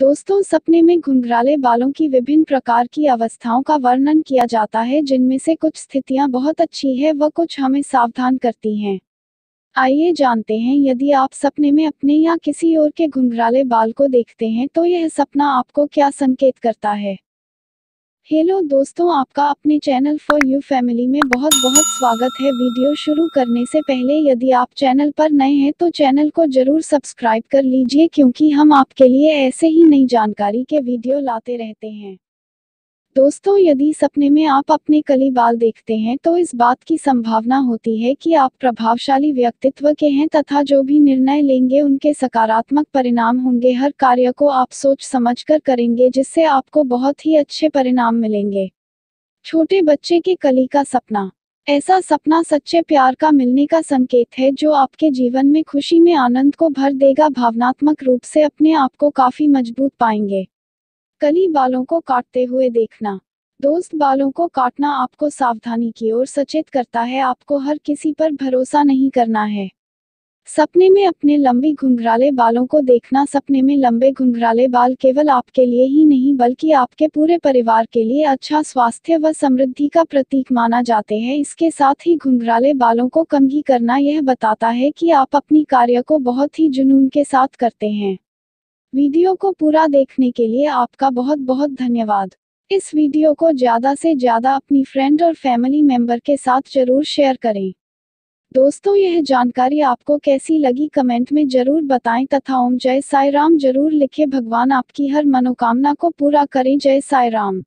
दोस्तों, सपने में घुंघराले बालों की विभिन्न प्रकार की अवस्थाओं का वर्णन किया जाता है, जिनमें से कुछ स्थितियाँ बहुत अच्छी है व कुछ हमें सावधान करती हैं। आइए जानते हैं, यदि आप सपने में अपने या किसी और के घुंघराले बाल को देखते हैं तो यह सपना आपको क्या संकेत करता है? हेलो दोस्तों, आपका अपने चैनल फॉर यू फैमिली में बहुत बहुत स्वागत है। वीडियो शुरू करने से पहले यदि आप चैनल पर नए हैं तो चैनल को ज़रूर सब्सक्राइब कर लीजिए, क्योंकि हम आपके लिए ऐसे ही नई जानकारी के वीडियो लाते रहते हैं। दोस्तों, यदि सपने में आप अपने कली बाल देखते हैं तो इस बात की संभावना होती है कि आप प्रभावशाली व्यक्तित्व के हैं तथा जो भी निर्णय लेंगे, उनके सकारात्मक परिणाम होंगे। हर कार्य को आप सोच समझकर करेंगे, जिससे आपको बहुत ही अच्छे परिणाम मिलेंगे। छोटे बच्चे के कली का सपना। ऐसा सपना सच्चे प्यार का मिलने का संकेत है, जो आपके जीवन में खुशी में आनंद को भर देगा। भावनात्मक रूप से अपने आप को काफ़ी मज़बूत पाएँगे। कली बालों को काटते हुए देखना। दोस्त बालों को काटना आपको सावधानी की ओर सचेत करता है, आपको हर किसी पर भरोसा नहीं करना है। सपने में अपने लंबे घुंघराले बालों को देखना, सपने में लंबे घुंघराले बाल केवल आपके लिए ही नहीं, बल्कि आपके पूरे परिवार के लिए अच्छा स्वास्थ्य व समृद्धि का प्रतीक माना जाते हैं। इसके साथ ही घुंघराले बालों को कंघी करना यह बताता है कि आप अपनी कार्य को बहुत ही जुनून के साथ करते हैं। वीडियो को पूरा देखने के लिए आपका बहुत बहुत धन्यवाद। इस वीडियो को ज़्यादा से ज़्यादा अपनी फ्रेंड और फैमिली मेंबर के साथ ज़रूर शेयर करें। दोस्तों, यह जानकारी आपको कैसी लगी कमेंट में ज़रूर बताएँ तथा ओम जय साई राम ज़रूर लिखे भगवान आपकी हर मनोकामना को पूरा करें। जय साई राम